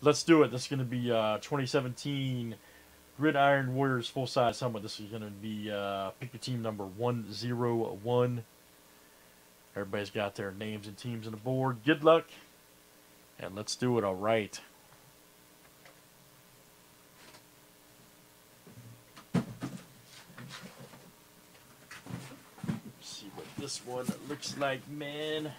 Let's do it. This is going to be uh, 2017 Gridiron Warriors full size helmet. This is going to be uh, pick your team number 101. Everybody's got their names and teams on the board. Good luck. And let's do it all right. see what this one looks like, man.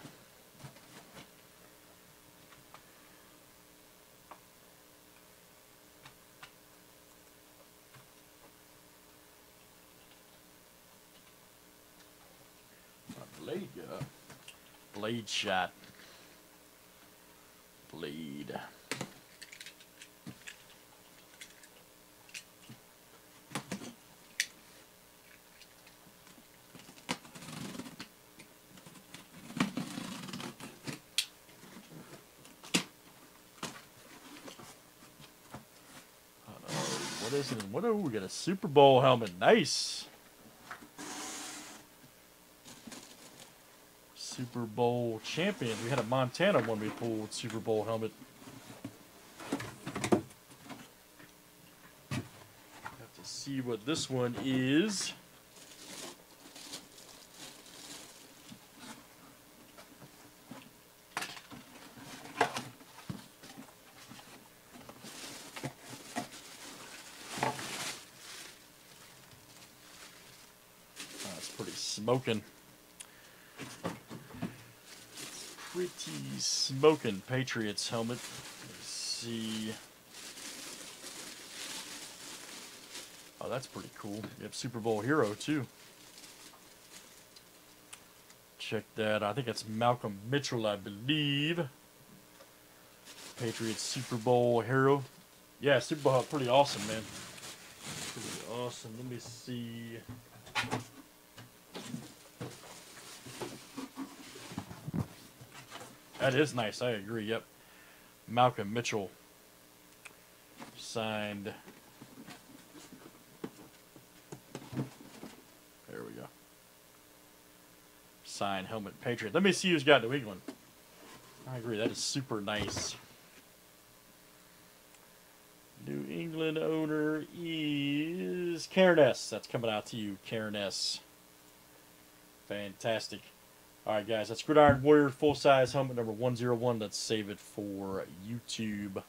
Blade, uh, blade shot. Blade. What is it? What? Oh, we got a Super Bowl helmet. Nice. Super Bowl champion. We had a Montana one we pulled Super Bowl helmet. Have to see what this one is. Ah, pretty smoking. Pretty smoking Patriots helmet. Let's see. Oh, that's pretty cool. You have Super Bowl hero too. Check that. I think it's Malcolm Mitchell, I believe. Patriots Super Bowl hero. Yeah, Super Bowl pretty awesome, man. Pretty awesome. Let me see. That is nice. I agree. Yep. Malcolm Mitchell signed. There we go. Signed helmet Patriot. Let me see who's got New England. I agree. That is super nice. New England owner is Karen S. That's coming out to you, Karen S. Fantastic. All right, guys, that's Gridiron Warrior full size helmet number 101. Let's save it for YouTube.